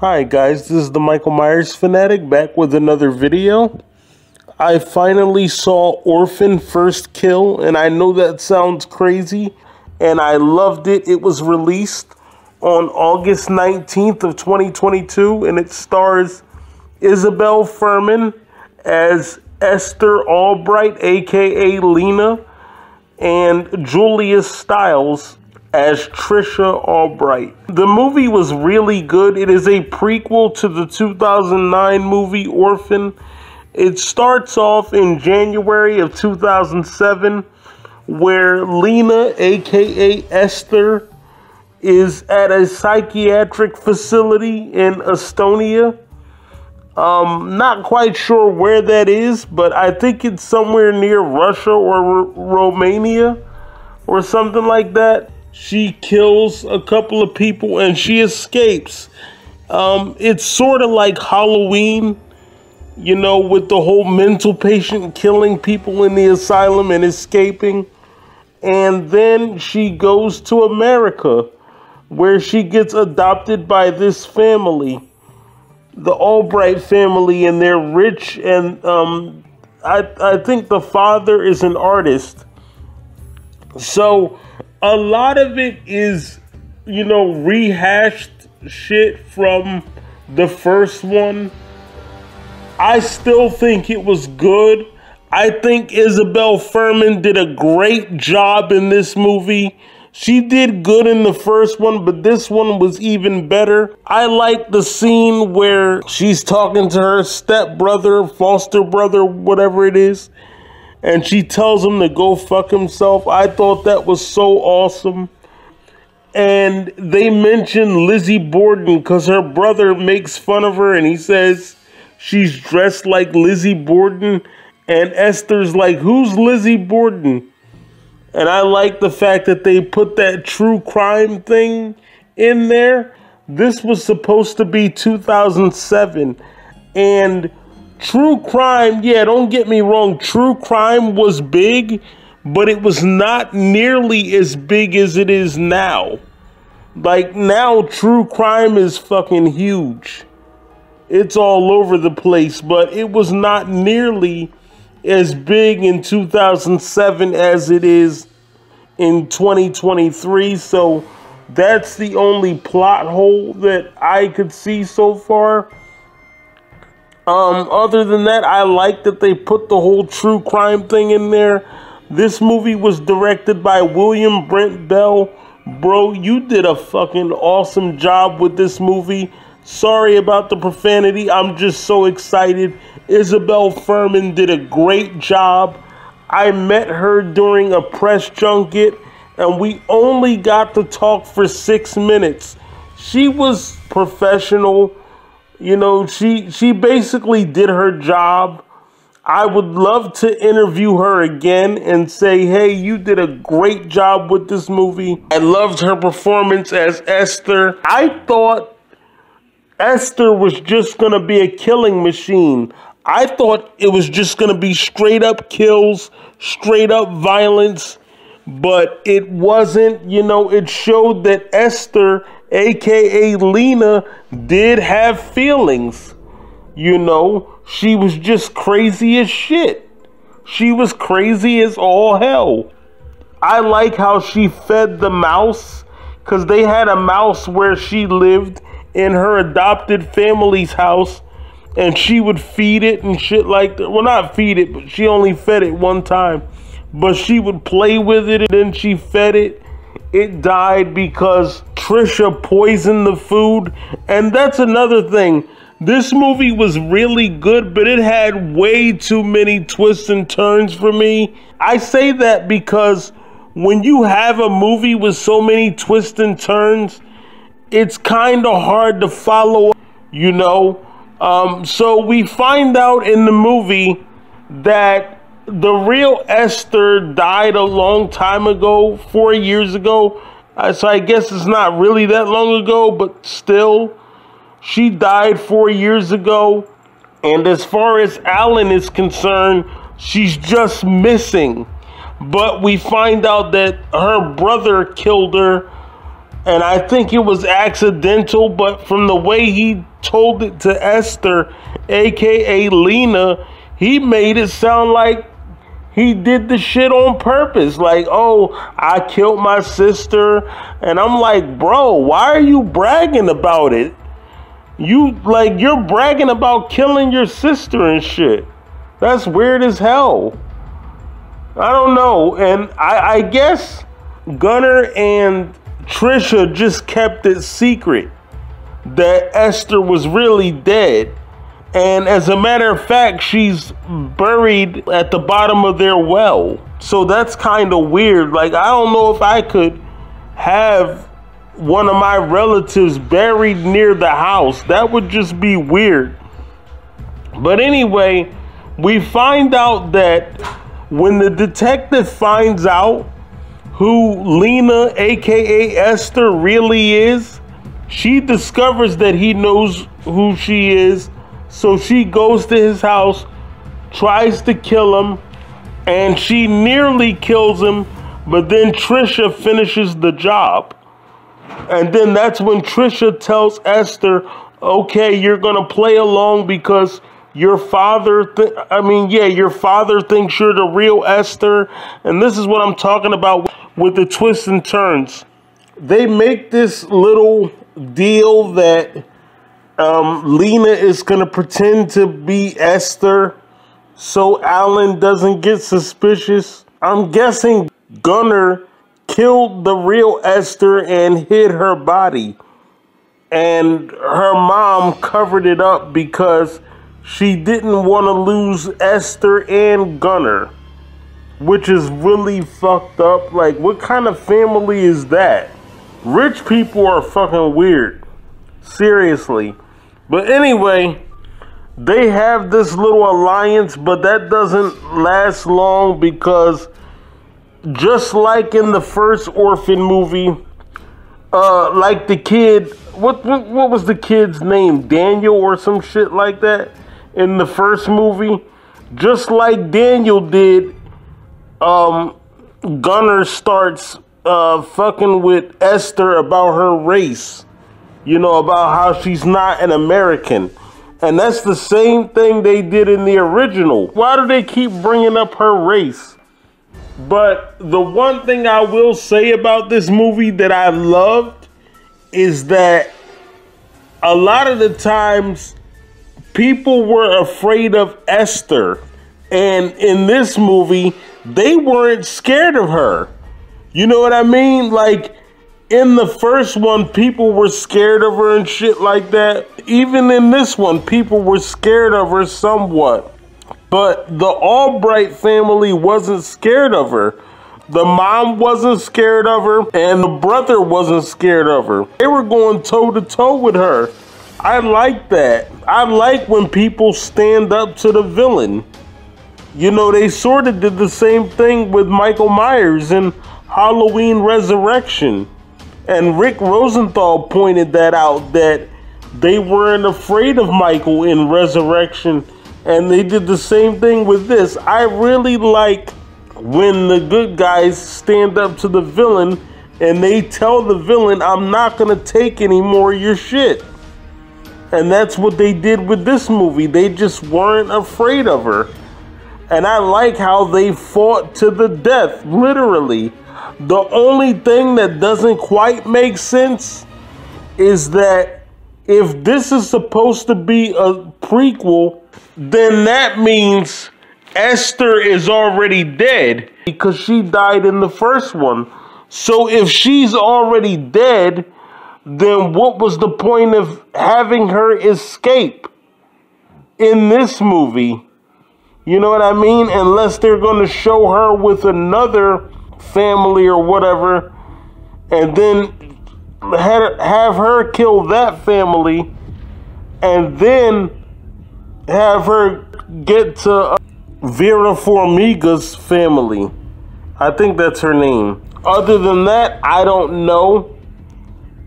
Hi guys, this is the Michael Myers Fanatic back with another video. I finally saw Orphan First Kill and I know that sounds crazy and I loved it. It was released on August 19th of 2022 and it stars Isabelle Fuhrman as Esther Albright aka Leena and Julia Stiles as Tricia Albright. The movie was really good. It is a prequel to the 2009 movie Orphan. It starts off in January of 2007 where Leena, aka Esther, is at a psychiatric facility in Estonia. Um, not quite sure where that is, but I think it's somewhere near Russia or R- Romania or something like that. She kills a couple of people and she escapes. Um, it's sort of like Halloween, you know, with the whole mental patient killing people in the asylum and escaping. And then she goes to America where she gets adopted by this family, the Albright family, and they're rich. And um, I, I think the father is an artist. So a lot of it is, you know, rehashed shit from the first one. I still think it was good. I think Isabelle Fuhrman did a great job in this movie. She did good in the first one, but this one was even better. I like the scene where she's talking to her stepbrother, foster brother, whatever it is, and she tells him to go fuck himself. I thought that was so awesome. And they mention Lizzie Borden because her brother makes fun of her and he says she's dressed like Lizzie Borden. And Esther's like, Who's Lizzie Borden? And I like the fact that they put that true crime thing in there. This was supposed to be 2007. And True crime, yeah, don't get me wrong, true crime was big, but it was not nearly as big as it is now. Like now, true crime is fucking huge. It's all over the place, but it was not nearly as big in 2007 as it is in 2023. So that's the only plot hole that I could see so far. Um, other than that, I like that they put the whole true crime thing in there. This movie was directed by William Brent Bell. Bro, you did a fucking awesome job with this movie. Sorry about the profanity. I'm just so excited. Isabelle Fuhrman did a great job. I met her during a press junket and we only got to talk for six minutes. She was professional you know, she she basically did her job. I would love to interview her again and say, "Hey, you did a great job with this movie. I loved her performance as Esther. I thought Esther was just going to be a killing machine. I thought it was just going to be straight up kills, straight up violence, but it wasn't. You know, it showed that Esther aka Leena, did have feelings. You know, she was just crazy as shit. She was crazy as all hell. I like how she fed the mouse because they had a mouse where she lived in her adopted family's house and she would feed it and shit like that. Well, not feed it, but she only fed it one time. But she would play with it and then she fed it. It died because Tricia poisoned the food. And that's another thing. This movie was really good, but it had way too many twists and turns for me. I say that because when you have a movie with so many twists and turns, it's kind of hard to follow, you know. Um, so we find out in the movie that the real Esther died a long time ago, four years ago, uh, so I guess it's not really that long ago, but still, she died four years ago. And as far as Allen is concerned, she's just missing. But we find out that her brother killed her And I think it was accidental, but from the way he told it to Esther, aka Lena, he made it sound like he did the shit on purpose. Like, oh, I killed my sister. And I'm like, bro, why are you bragging about it? You, like, you're bragging about killing your sister and shit. That's weird as hell. I don't know. And I, I guess Gunnar and Tricia just kept it secret that Esther was really dead. And as a matter of fact, she's buried at the bottom of their well. So that's kind of weird. Like, I don't know if I could have one of my relatives buried near the house. That would just be weird. But anyway, we find out that when the detective finds out who Leena, aka Esther, really is, she discovers that he knows who she is so she goes to his house, tries to kill him, and she nearly kills him, but then Tricia finishes the job. And then that's when Tricia tells Esther, okay, you're going to play along because your father, th- I mean, yeah, your father thinks you're the real Esther. And this is what I'm talking about with the twists and turns. They make this little deal that um, Leena is going to pretend to be Esther so Allen doesn't get suspicious. I'm guessing Gunnar killed the real Esther and hid her body. And her mom covered it up because she didn't want to lose Esther and Gunnar, which is really fucked up. Like, what kind of family is that? Rich people are fucking weird. Seriously. But anyway, they have this little alliance, but that doesn't last long because just like in the first orphan movie, uh, like the kid, what, what what was the kid's name? Daniel or some shit like that in the first movie. Just like Daniel did, um, Gunnar starts uh, fucking with Esther about her race you know, about how she's not an American. And that's the same thing they did in the original. Why do they keep bringing up her race? But the one thing I will say about this movie that I loved is that a lot of the times people were afraid of Esther. And in this movie, they weren't scared of her. You know what I mean? Like, in the first one, people were scared of her and shit like that. Even in this one, people were scared of her somewhat. But the Albright family wasn't scared of her. The mom wasn't scared of her, and the brother wasn't scared of her. They were going toe to toe with her. I like that. I like when people stand up to the villain. You know, they sort of did the same thing with Michael Myers in Halloween Resurrection. And Rick Rosenthal pointed that out that they weren't afraid of Michael in Resurrection, and they did the same thing with this. I really like when the good guys stand up to the villain and they tell the villain, I'm not going to take any more of your shit. And that's what they did with this movie. They just weren't afraid of her. And I like how they fought to the death, literally. The only thing that doesn't quite make sense is that if this is supposed to be a prequel, then that means Esther is already dead because she died in the first one. So if she's already dead, then what was the point of having her escape in this movie? You know what I mean? Unless they're going to show her with another family or whatever, and then have her kill that family, and then have her get to uh, Vera Farmiga's family. I think that's her name. Other than that, I don't know,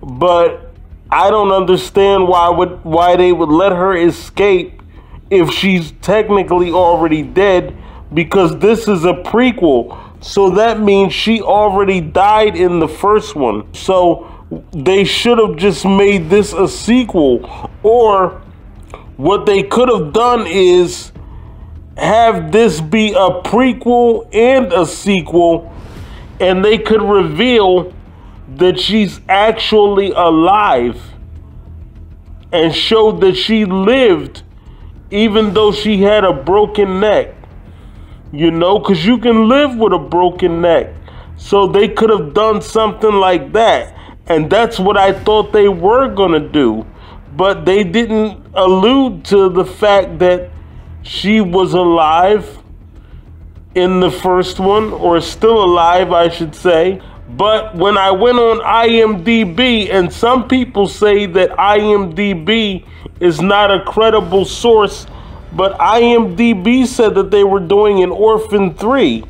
but I don't understand why would why they would let her escape if she's technically already dead because this is a prequel. So that means she already died in the first one. So they should have just made this a sequel. Or what they could have done is have this be a prequel and a sequel, and they could reveal that she's actually alive and showed that she lived even though she had a broken neck. You know, because you can live with a broken neck. So they could have done something like that. And that's what I thought they were going to do. But they didn't allude to the fact that she was alive in the first one, or still alive, I should say. But when I went on IMDb, and some people say that IMDb is not a credible source, but IMDb said that they were doing an Orphan 3.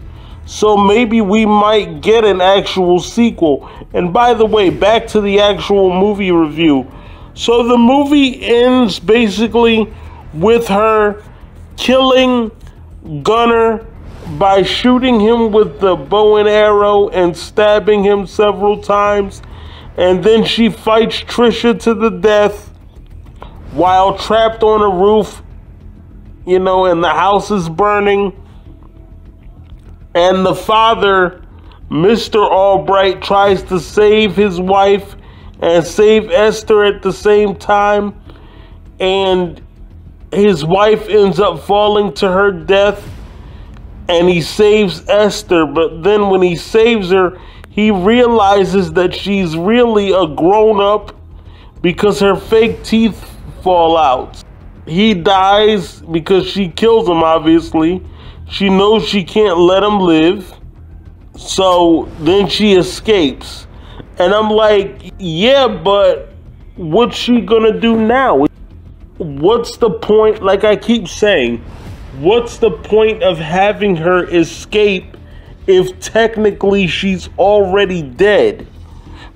So maybe we might get an actual sequel. And by the way, back to the actual movie review. So the movie ends basically with her killing Gunnar by shooting him with the bow and arrow and stabbing him several times. And then she fights Tricia to the death while trapped on a roof, you know, and the house is burning and the father, Mr. Albright, tries to save his wife and save Esther at the same time. And his wife ends up falling to her death and he saves Esther. But then when he saves her, he realizes that she's really a grown up because her fake teeth fall out. He dies because she kills him, obviously. She knows she can't let him live. So then she escapes. And I'm like, yeah, but what's she gonna do now? What's the point? Like I keep saying, what's the point of having her escape if technically she's already dead?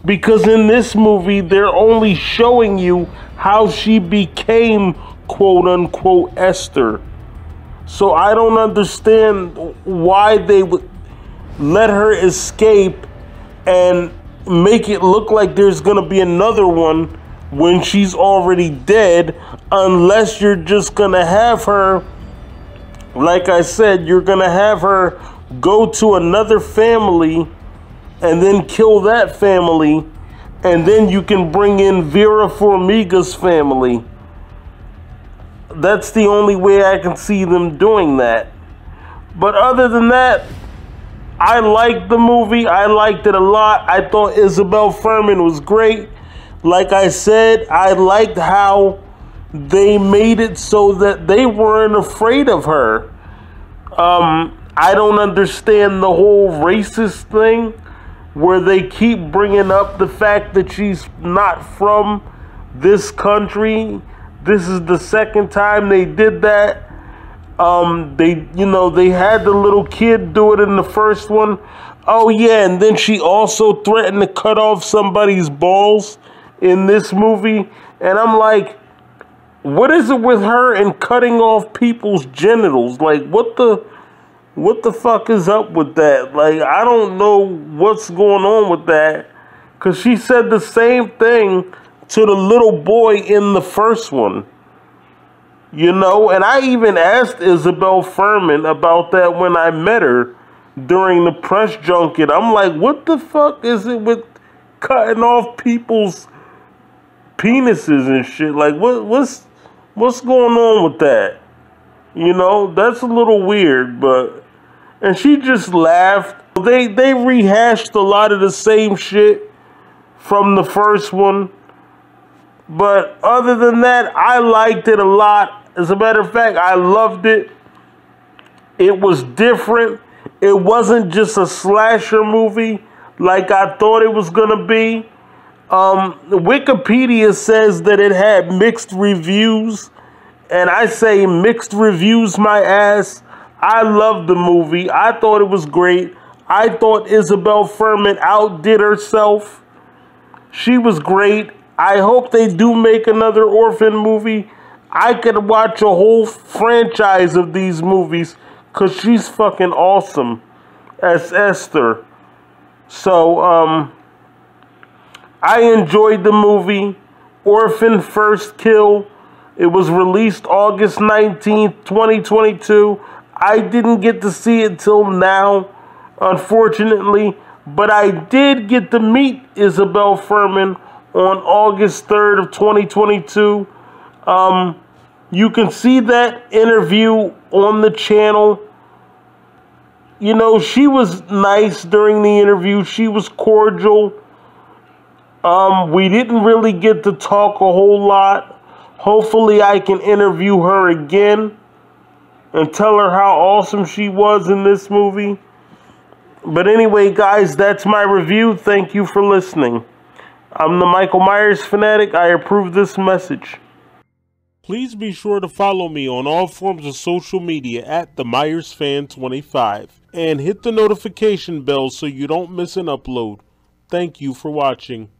Because in this movie, they're only showing you how she became quote unquote Esther. So I don't understand why they would let her escape and make it look like there's going to be another one when she's already dead, unless you're just going to have her, like I said, you're going to have her go to another family and then kill that family, and then you can bring in Vera Farmiga's family that's the only way I can see them doing that. But other than that, I liked the movie. I liked it a lot. I thought Isabelle Fuhrman was great. Like I said, I liked how they made it so that they weren't afraid of her. Um, I don't understand the whole racist thing where they keep bringing up the fact that she's not from this country this is the second time they did that. Um, they, you know, they had the little kid do it in the first one. Oh yeah, and then she also threatened to cut off somebody's balls in this movie. And I'm like, what is it with her and cutting off people's genitals? Like, what the, what the fuck is up with that? Like, I don't know what's going on with that. Cause she said the same thing to the little boy in the first one. You know, and I even asked Isabelle Fuhrman about that when I met her during the press junket. I'm like, what the fuck is it with cutting off people's penises and shit? Like, what what's what's going on with that? You know, that's a little weird, but and she just laughed. They they rehashed a lot of the same shit from the first one but other than that, I liked it a lot. As a matter of fact, I loved it. It was different. It wasn't just a slasher movie like I thought it was going to be. Um, Wikipedia says that it had mixed reviews. And I say mixed reviews my ass. I loved the movie. I thought it was great. I thought Isabelle Fuhrman outdid herself. She was great. I hope they do make another orphan movie. I could watch a whole franchise of these movies because she's fucking awesome as Esther. So, um, I enjoyed the movie Orphan First Kill. It was released August 19th, 2022. I didn't get to see it till now, unfortunately, but I did get to meet Isabelle Fuhrman on August 3rd of 2022. Um, you can see that interview on the channel. You know, she was nice during the interview. She was cordial. Um, we didn't really get to talk a whole lot. Hopefully, I can interview her again and tell her how awesome she was in this movie. But anyway, guys, that's my review. Thank you for listening. I'm the Michael Myers fanatic. I approve this message. Please be sure to follow me on all forms of social media at the Myers Fan 25 and hit the notification bell so you don't miss an upload. Thank you for watching.